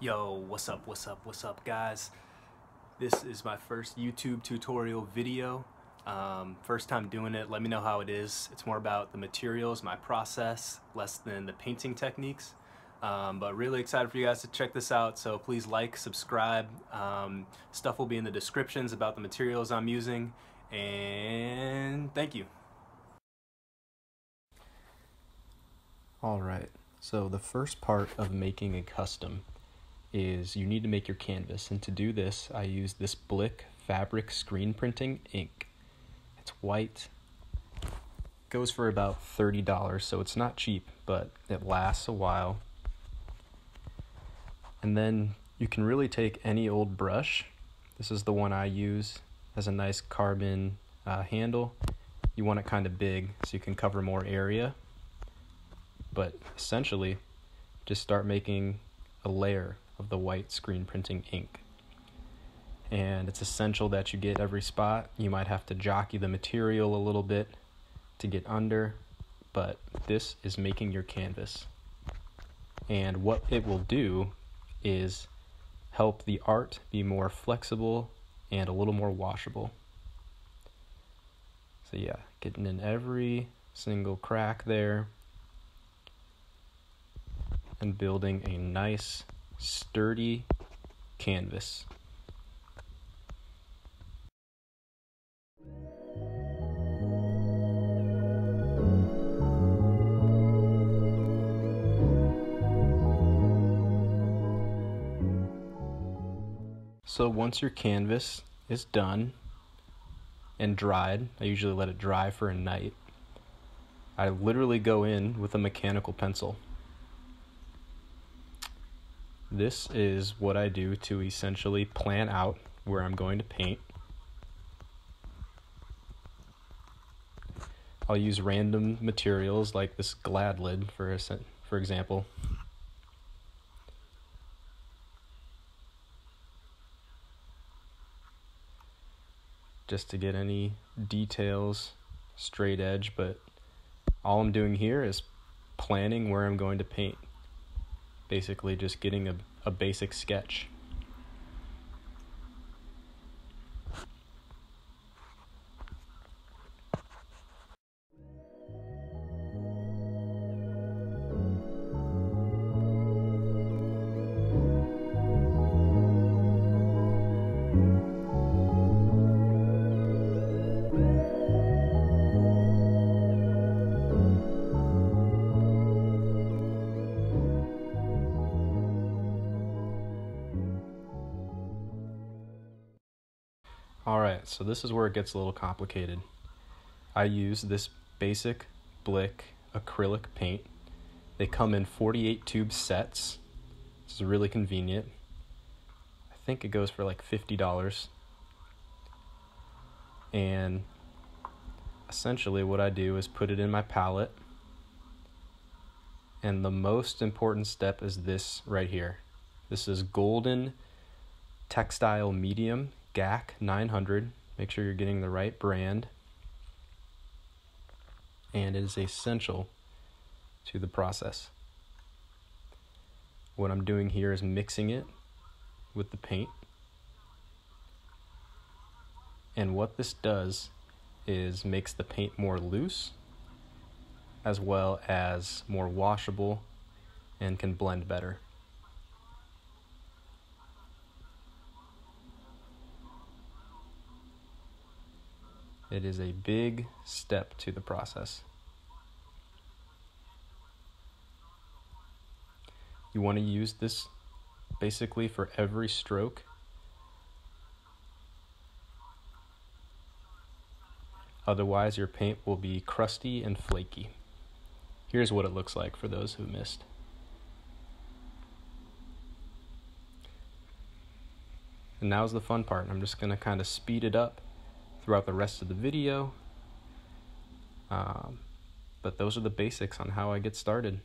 Yo, what's up, what's up, what's up, guys? This is my first YouTube tutorial video. Um, first time doing it, let me know how it is. It's more about the materials, my process, less than the painting techniques. Um, but really excited for you guys to check this out, so please like, subscribe. Um, stuff will be in the descriptions about the materials I'm using, and thank you. Alright, so the first part of making a custom is you need to make your canvas. And to do this, I use this Blick Fabric Screen Printing ink. It's white, goes for about $30, so it's not cheap, but it lasts a while. And then you can really take any old brush. This is the one I use, has a nice carbon uh, handle. You want it kind of big so you can cover more area. But essentially, just start making a layer of the white screen printing ink. And it's essential that you get every spot. You might have to jockey the material a little bit to get under, but this is making your canvas. And what it will do is help the art be more flexible and a little more washable. So yeah, getting in every single crack there and building a nice sturdy canvas. So once your canvas is done and dried, I usually let it dry for a night. I literally go in with a mechanical pencil this is what I do to essentially plan out where I'm going to paint. I'll use random materials like this glad lid for a, for example. Just to get any details straight edge, but all I'm doing here is planning where I'm going to paint basically just getting a, a basic sketch. So this is where it gets a little complicated. I use this basic Blick acrylic paint. They come in 48 tube sets. This is really convenient. I think it goes for like $50. And essentially what I do is put it in my palette. And the most important step is this right here. This is golden textile medium GAC 900. Make sure you're getting the right brand. And it is essential to the process. What I'm doing here is mixing it with the paint. And what this does is makes the paint more loose as well as more washable and can blend better. It is a big step to the process. You want to use this basically for every stroke. Otherwise, your paint will be crusty and flaky. Here's what it looks like for those who missed. And now's the fun part. I'm just going to kind of speed it up throughout the rest of the video. Um, but those are the basics on how I get started.